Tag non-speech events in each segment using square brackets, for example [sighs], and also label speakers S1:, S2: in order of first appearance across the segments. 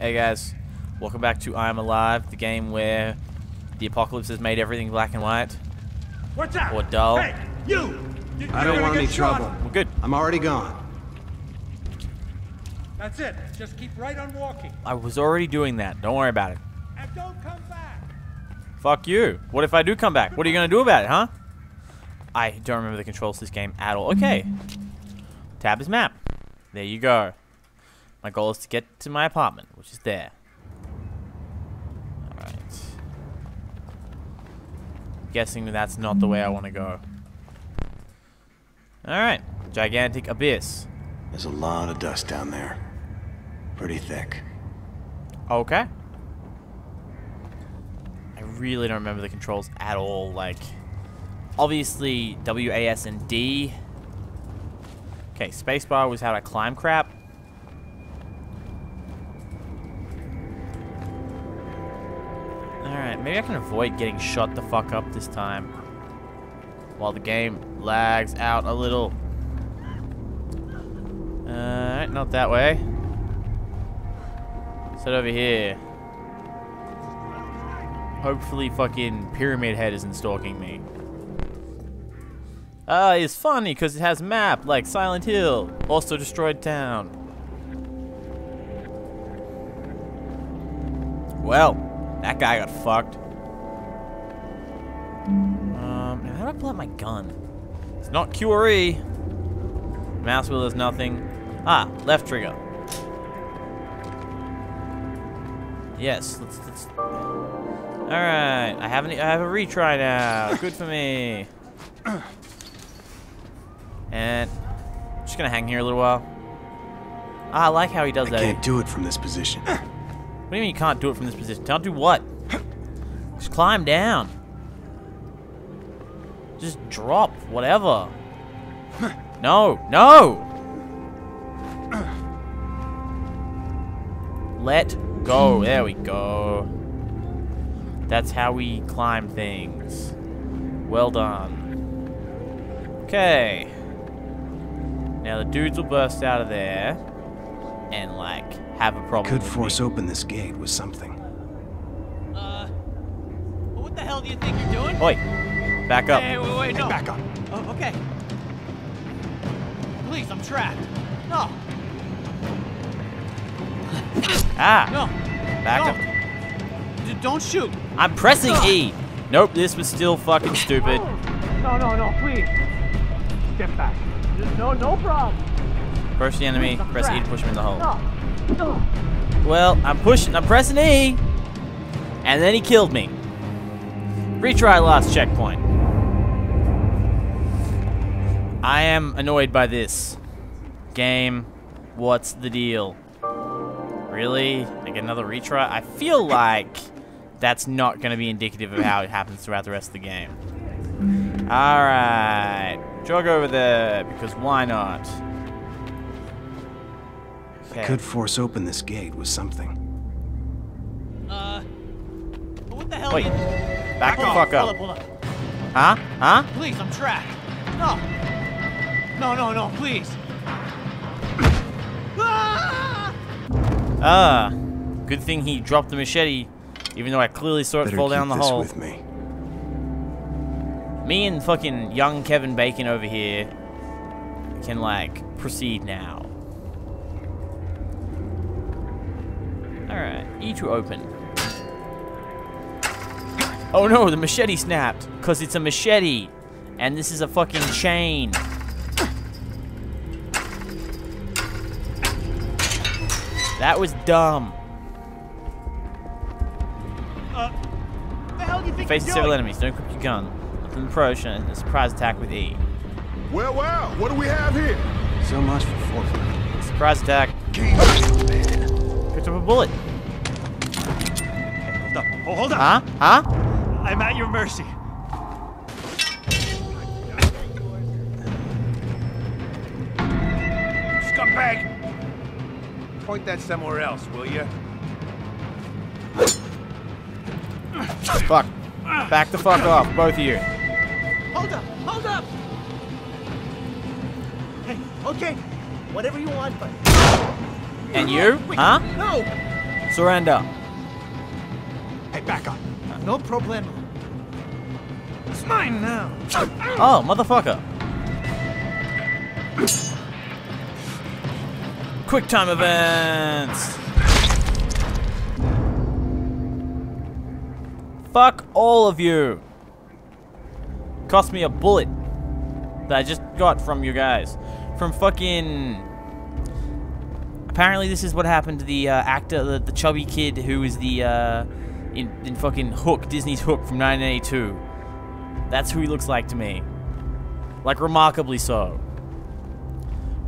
S1: Hey guys, welcome back to I'm Alive, the game where the apocalypse has made everything black and white.
S2: What's up?
S1: Or dull.
S2: Hey, you! you
S3: I don't want any
S2: shot.
S3: trouble.
S1: We're good.
S3: I'm already gone.
S2: That's it. Just keep right on walking.
S1: I was already doing that. Don't worry about it.
S2: And don't come back.
S1: Fuck you. What if I do come back? What are you gonna do about it, huh? I don't remember the controls to this game at all. Okay. Tab is map. There you go. My goal is to get to my apartment, which is there. Alright. Guessing that's not the way I want to go. Alright. Gigantic abyss.
S3: There's a lot of dust down there. Pretty thick.
S1: Okay. I really don't remember the controls at all. Like, obviously, W, A, S, and D. Okay, spacebar was how to climb crap. I can avoid getting shot the fuck up this time. While the game lags out a little. Alright, not that way. Sit over here. Hopefully fucking Pyramid Head isn't stalking me. Ah, it's funny because it has map like Silent Hill. Also destroyed town. Well, that guy got fucked. Pull out my gun? It's not QRE. Mouse wheel is nothing. Ah, left trigger. Yes, let's, let's Alright, I have an, I have a retry now. [laughs] Good for me. And I'm just gonna hang here a little while. Ah, I like how he does
S3: I
S1: that.
S3: can't do it from this position.
S1: What do you mean you can't do it from this position? Can't do what? [laughs] Just climb down. Just drop, whatever. [laughs] No, no! Let go. There we go. That's how we climb things. Well done. Okay. Now the dudes will burst out of there and like have a problem.
S3: Could
S1: with
S3: force
S1: me.
S3: open this gate with something.
S4: Uh, what the hell do you think you're doing?
S1: Oi, back up.
S4: Hey, wait, wait, no.
S3: Back up.
S4: Oh, okay. Please, I'm trapped. No,
S1: Ah,
S4: no,
S1: back
S4: no.
S1: up.
S4: D- don't shoot.
S1: I'm pressing E. Nope, this was still fucking stupid.
S2: No, no, no, please. Get back. No, no problem.
S1: Push the enemy, press E to push him in the hole.
S2: No. No.
S1: Well, I'm pushing, I'm pressing E. And then he killed me. Retry last checkpoint. I am annoyed by this. Game, what's the deal? Really? Like another retry? I feel like that's not going to be indicative of how it happens throughout the rest of the game. Alright. Jog over there, because why not? Okay.
S3: Could force open this gate with something.
S4: Uh, what the hell?
S1: Wait.
S4: do you-
S1: Back the
S4: Hold
S1: fuck up.
S4: Hold up, hold up.
S1: Huh? Huh?
S4: Please, I'm trapped. No. No, no, no, please. Ah!
S1: Ah. Good thing he dropped the machete, even though I clearly saw it
S3: Better
S1: fall down the
S3: this
S1: hole.
S3: with me.
S1: Me and fucking young Kevin Bacon over here can, like, proceed now. Alright, E to open. Oh no, the machete snapped. Because it's a machete. And this is a fucking chain. That was dumb.
S4: What the hell do you think
S1: Face
S4: you're
S1: several
S4: doing?
S1: enemies. Don't equip your gun. Nothing approach and a surprise attack with E.
S5: Well, well, what do we have here?
S3: So much for forfeit.
S1: Surprise attack. Picked up a bullet.
S4: Hold up. Oh, hold up.
S1: Huh? Huh?
S4: I'm at your mercy.
S2: Point that somewhere else, will you?
S1: Fuck. Back the fuck off, both of you.
S4: Hold up. Hold up. Hey, okay. Whatever you want, but
S1: And you?
S4: Wait,
S1: Huh?
S4: No.
S1: Surrender.
S2: Hey, back up. No problem. It's mine now.
S1: Oh, motherfucker. Quick time events. Fuck all of you. Cost me a bullet that I just got from you guys. From fucking... Apparently this is what happened to the uh, actor, the, the chubby kid who is the, uh, in, in fucking Hook, Disney's Hook from 1982. That's who he looks like to me. Like remarkably so.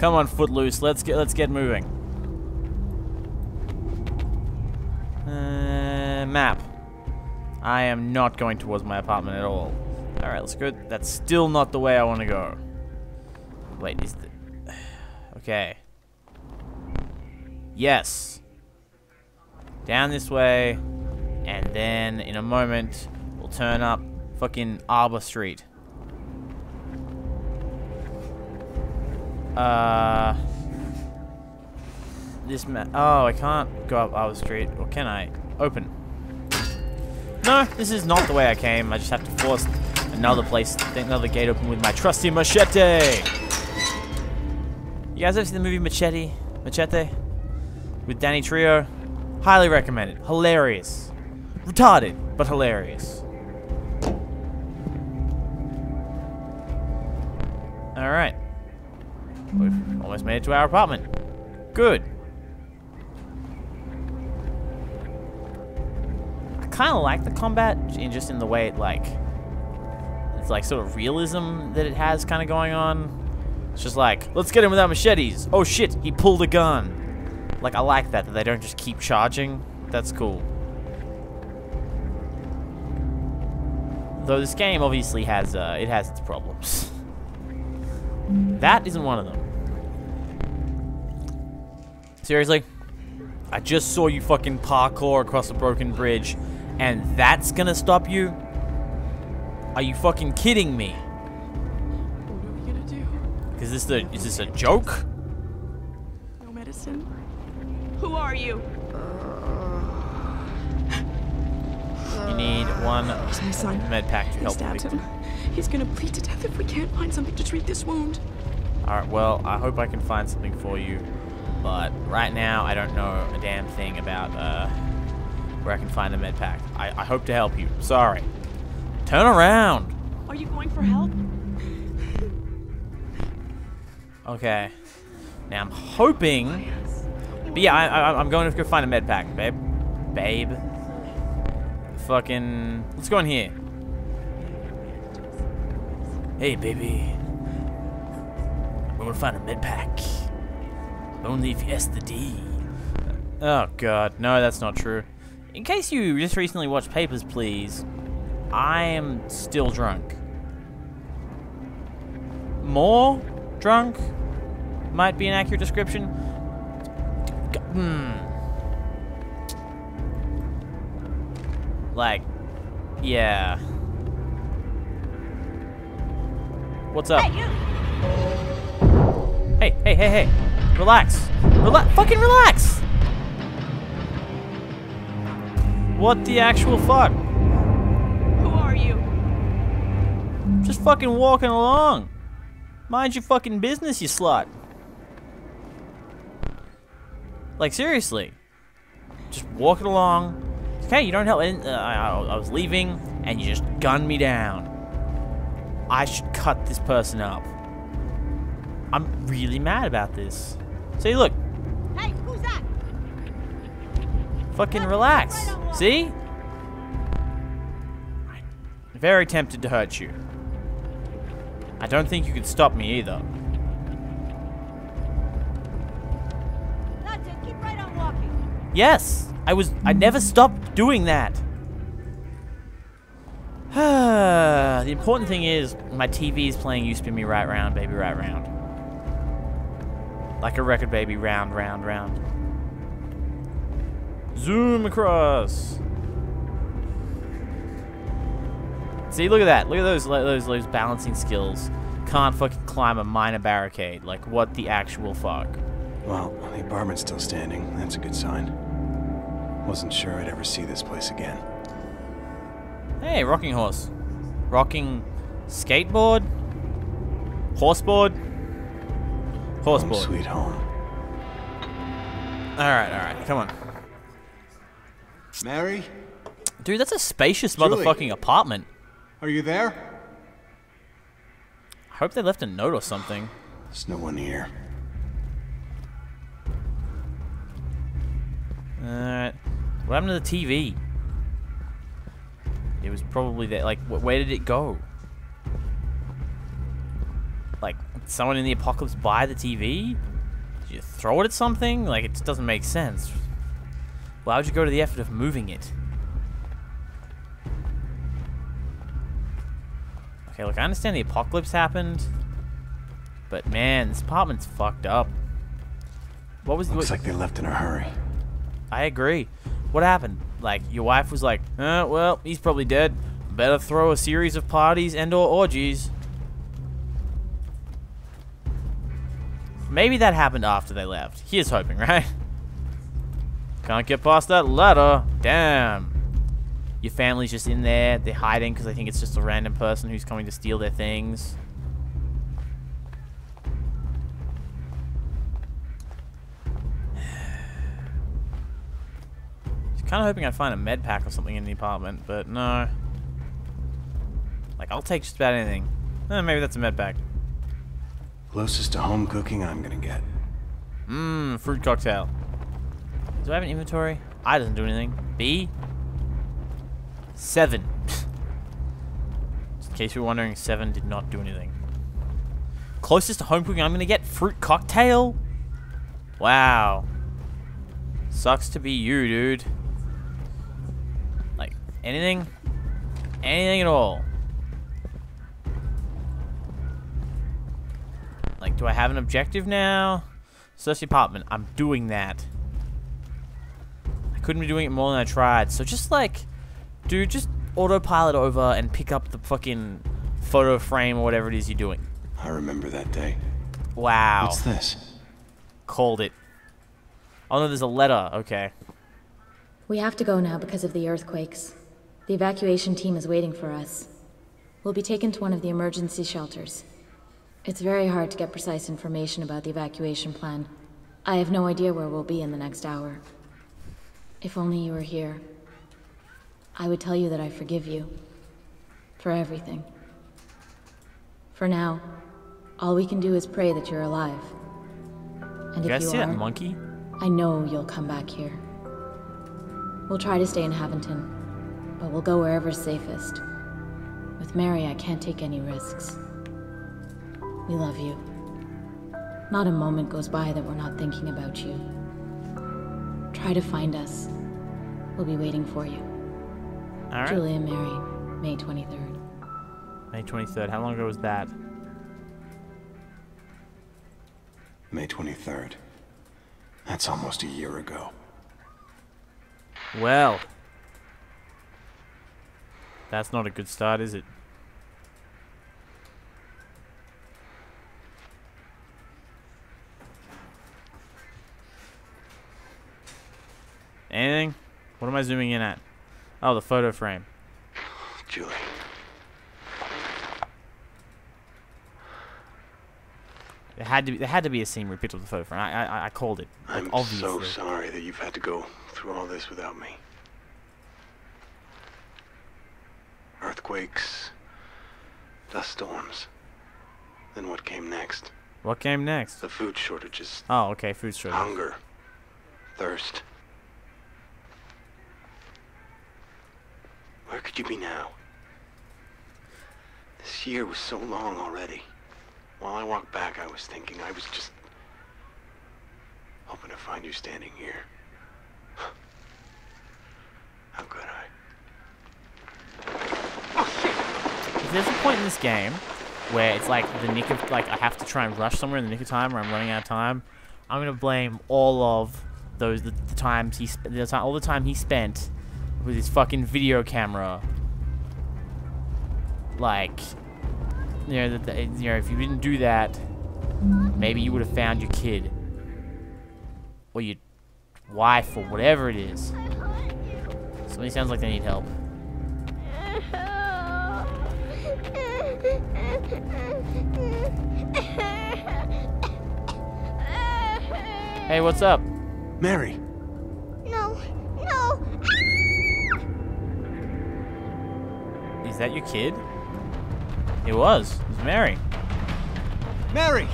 S1: Come on, Footloose, let's get let's get moving. Uh, map. I am not going towards my apartment at all. Alright, let's go. That's still not the way I want to go. Wait, is the... [sighs] Okay. Yes. Down this way. And then, in a moment, we'll turn up fucking Arbor Street. Uh... This ma- Oh, I can't go up Arbor Street. Or can I? Open. No, this is not the way I came. I just have to force another place, another gate open with my trusty machete. You guys ever seen the movie Machete? Machete? With Danny Trejo? Highly recommended. Hilarious. Retarded, but hilarious. Alright. We've almost made it to our apartment. Good. I kind of like the combat, in just in the way it like, it's like sort of realism that it has kind of going on. It's just like, let's get him with our machetes. Oh shit, he pulled a gun. Like I like that that they don't just keep charging. That's cool. Though this game obviously has uh, it has its problems. [laughs] That isn't one of them. Seriously? I just saw you fucking parkour across a broken bridge, and that's gonna stop you? Are you fucking kidding me?
S6: What are we gonna do?
S1: Is this the is this a joke?
S6: No medicine? Who are you?
S1: You need one
S6: He's my son.
S1: med pack to help
S6: stabbed him. He's gonna bleed to death if we can't find something to treat this wound.
S1: Alright, well, I hope I can find something for you. But right now, I don't know a damn thing about uh, where I can find a med pack. I, I hope to help you. Sorry. Turn around!
S6: Are you going for help?
S1: Okay. Now I'm hoping. But yeah, I, I, I'm going to go find a med pack, babe. Babe. Fucking. Let's go in here. Hey, baby. I'm going to find a med pack. Only if you ask the D. Oh, God. No, that's not true. In case you just recently watched Papers, Please, I am still drunk. More drunk might be an accurate description. Hmm. Like, yeah. What's up? Hey, hey, hey, hey. Relax. Relax. Fucking relax. What the actual fuck?
S6: Who are you?
S1: Just fucking walking along. Mind your fucking business, you slut. Like, seriously. Just walking along. Okay, you don't help. and, Uh, I, I was leaving, and you just gunned me down. I should cut this person up. I'm really mad about this. See, look.
S7: Hey, who's that?
S1: Fucking relax. See? Very tempted to hurt you. I don't think you could stop me either.
S7: That's it. Keep right on walking.
S1: Yes, I was. I never stopped doing that. [sighs] the important thing is my TV is playing "You Spin Me Right Round, Baby Right Round," like a record, baby, round, round, round. Zoom across. See, look at that. Look at those those those balancing skills. Can't fucking climb a minor barricade. Like what the actual fuck?
S3: Well, the apartment's still standing. That's a good sign. Wasn't sure I'd ever see this place again.
S1: Hey, rocking horse. Rocking skateboard? Horseboard?
S3: Home
S1: Horseboard.
S3: sweet home.
S1: Alright, alright, come on.
S3: Mary,
S1: Dude, that's a spacious
S3: Julie.
S1: motherfucking apartment.
S3: are you there?
S1: I hope they left a note or something.
S3: There's no one here.
S1: Alright. What happened to the TV? It was probably there. Like, wh- where did it go? Like, someone in the apocalypse buy the TV? Did you throw it at something? Like, it just doesn't make sense. Why would you go to the effort of moving it? Okay, look, I understand the apocalypse happened. But man, this apartment's fucked up. What was
S3: Looks
S1: what,
S3: like they left in a hurry.
S1: I agree. What happened? Like, your wife was like, uh, well, he's probably dead. Better throw a series of parties and or orgies. Maybe that happened after they left. Here's hoping, right? Can't get past that ladder. Damn. Your family's just in there. They're hiding because they think it's just a random person who's coming to steal their things. [sighs] Kind of hoping I'd find a med pack or something in the apartment, but no. Like, I'll take just about anything. Eh, maybe that's a med pack.
S3: Closest to home cooking I'm gonna get.
S1: Mmm, fruit cocktail. Do I have an inventory? I doesn't do anything. B? Seven. Just in case you're wondering, seven did not do anything. Closest to home cooking I'm gonna get? Fruit cocktail? Wow. Sucks to be you, dude. Like, anything? Anything at all? Like, do I have an objective now? Search the apartment. I'm doing that. I couldn't be doing it more than I tried. So just like, dude, just autopilot over and pick up the fucking photo frame or whatever it is you're doing.
S3: I remember that day.
S1: Wow.
S3: What's this?
S1: Called it. Oh no, there's a letter. Okay.
S8: We have to go now because of the earthquakes. The evacuation team is waiting for us. We'll be taken to one of the emergency shelters. It's very hard to get precise information about the evacuation plan. I have no idea where we'll be in the next hour. If only you were here. I would tell you that I forgive you. For everything. For now, all we can do is pray that you're alive. And
S1: You
S8: if you
S1: see
S8: are,
S1: that monkey?
S8: I know you'll come back here. We'll try to stay in Haventon, but we'll go wherever's safest. With Mary, I can't take any risks. We love you. Not a moment goes by that we're not thinking about you. Try to find us. We'll be waiting for you.
S1: All right.
S8: Julie and Mary, May 23rd.
S1: May 23rd. How long ago was that?
S3: May 23rd. That's almost a year ago.
S1: Well. That's not a good start, is it? Anything? What am I zooming in at? Oh, the photo frame.
S3: Julie.
S1: There had to be, there had to be a scene where he picked up the photo frame. I, I, I called it. Like,
S3: I'm
S1: obviously.
S3: so sorry that you've had to go through all this without me. Earthquakes, dust storms. Then what came next?
S1: What came next?
S3: The food shortages,
S1: Oh, okay, food shortages.
S3: hunger, thirst. Where could you be now? This year was so long already. While I walked back, I was thinking I was just hoping to find you standing here. [sighs] How could I?
S1: Oh shit If there's a point in this game where it's like the nick of like I have to try and rush somewhere in the nick of time or I'm running out of time, I'm gonna blame all of those the, the times he sp- the all the time he spent with his fucking video camera. Like, you know, that that- you know, if you didn't do that, maybe you would have found your kid or your wife or whatever it is. Somebody sounds like they need help. [laughs] Hey, what's up?
S3: Mary!
S1: That your kid? It was. It was Mary.
S2: Mary!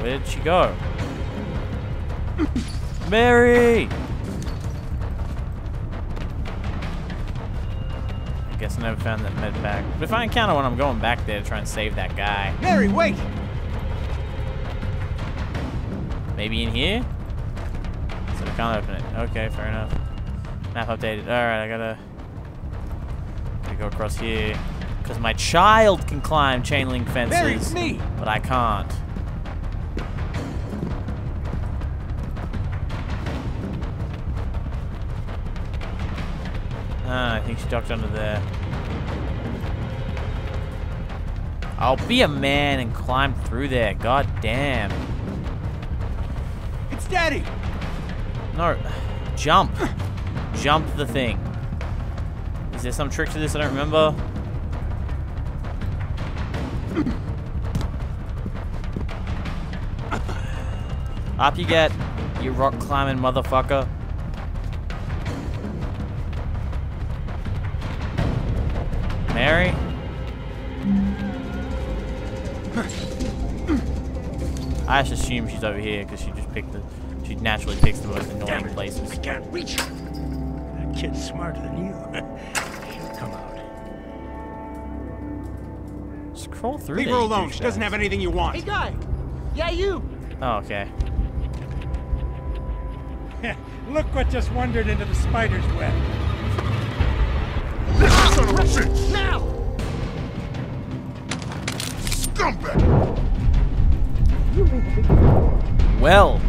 S1: Where did she go? Mary! I guess I never found that med pack. But if I encounter one, I'm going back there to try and save that guy.
S2: Mary, wait!
S1: Maybe in here? So I can't open it. Okay, fair enough. Map updated. Alright, I gotta... Gotta go across here. Because my child can climb chain link fences.
S2: Me!
S1: But I can't. Ah, I think she ducked under there. I'll be a man and climb through there. God damn.
S2: It's Daddy!
S1: No. Jump. [laughs] Jump the thing. Is there some trick to this I don't remember? Up you get, you rock climbing motherfucker. Mary? I just assume she's over here because she just picked the. She naturally picks the most annoying places.
S9: Can't reach her. That kid's smarter than you. She'll [laughs] come out.
S1: Just crawl through
S2: Leave her alone. She doesn't have anything you want.
S4: Hey, guy. Yeah, you.
S1: Oh, okay. [laughs]
S9: Look what just wandered into the spider's web.
S5: Son of a bitch!
S4: Now.
S5: Scumbag!
S1: Well,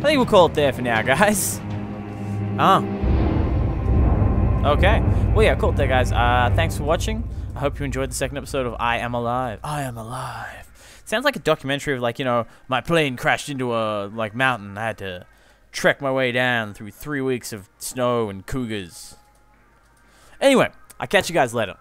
S1: I think we'll call it there for now, guys. Ah. Okay. Well, yeah, cool. there, guys. Uh, thanks for watching. I hope you enjoyed the second episode of I Am Alive. I Am Alive. Sounds like a documentary of like, you know, my plane crashed into a like mountain. I had to trek my way down through three weeks of snow and cougars. Anyway, I'll catch you guys later.